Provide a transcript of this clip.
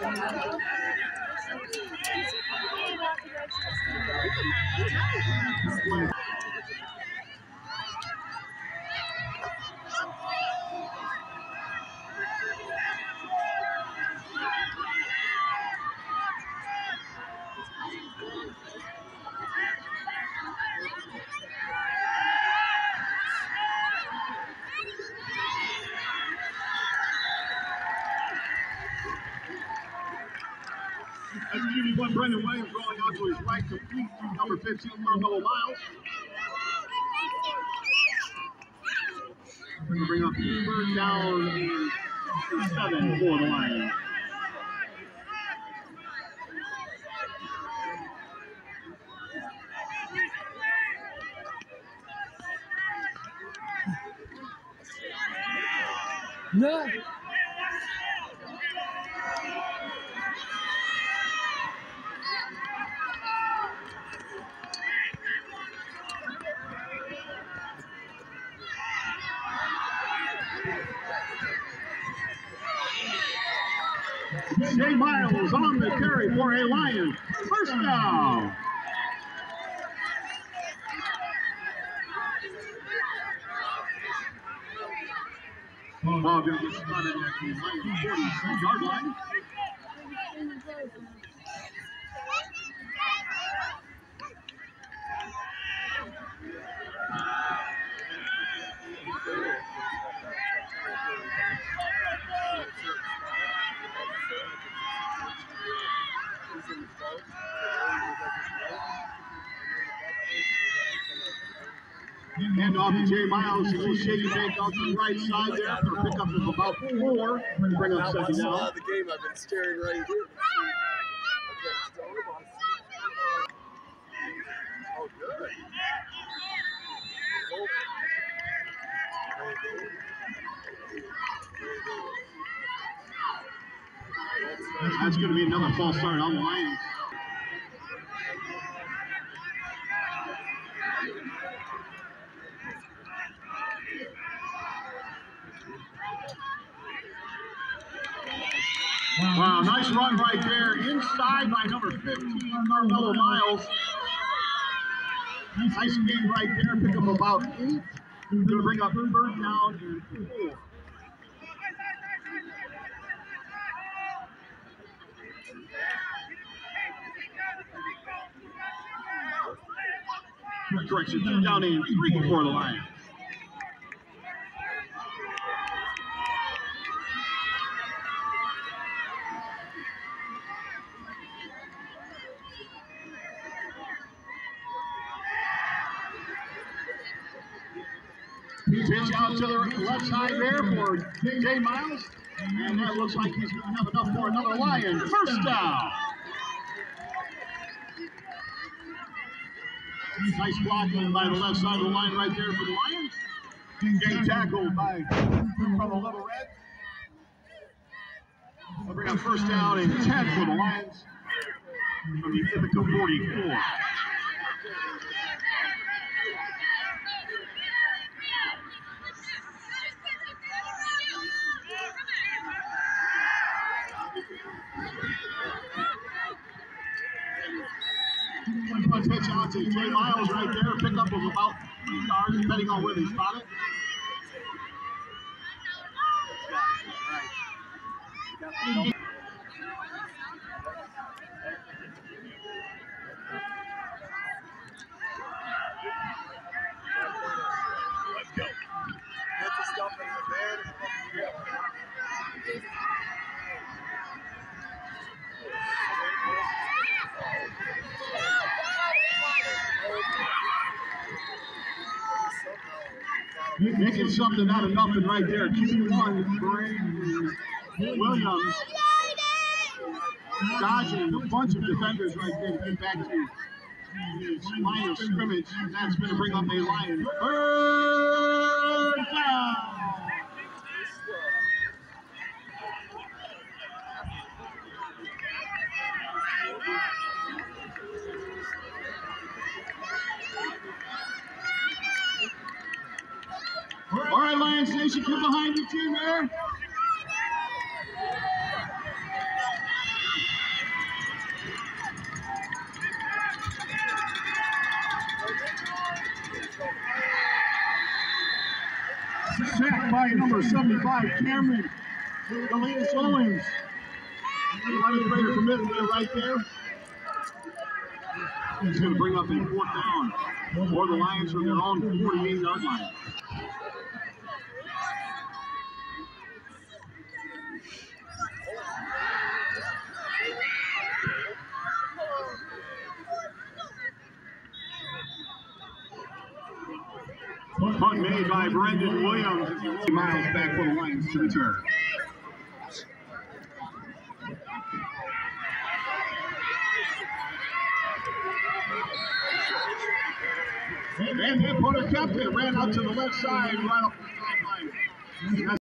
Thank you. That's QB1 Brendan Williams rolling out to his right, complete to number 15, Carmelo Miles. We're going to bring up third down and seven for the Lions. No. Jay Miles on the carry for a Lion. First down. At the Lions 40 yard line. Hand off to Jay Miles. He will shake bake out to the right side there for a pickup of about four. Bring up second down. of the game I've been staring right here. Oh, good. That's going to be another false start on the Lions. Wow, nice run right there. Inside by number 15, Carmelo Miles. Nice game right there. Pick up about eight. Going to bring up third down and four. Correction, down and three for the Lions. Pitch out to the left side there for Jay Miles. And that looks like he's going to have enough for another Lion. First down. Nice blocking by the left side of the line right there for the Lions. Getting tackled by from the little red. They'll bring up first down and 10 for the Lions from the Ithaca 44. One pitch out to Jay Miles right there. Pickup of about three yards, depending on where they spot it. Get Making something out of nothing right there. QB1, Brandon Williams. Dodging a bunch of defenders right there to get back to his line of scrimmage. That's going to bring up a Lion. Third down. All right, Lions Nation, get behind your team there. Sacked by number 75, Cameron Galenas Owens. Eleventh grader committed there right there. He's going to bring up a fourth down for the Lions from their own 48 yard line. Punt made by Brendan Williams. Miles back for the Lions to return. And then a captain ran out to the left side right off the sideline.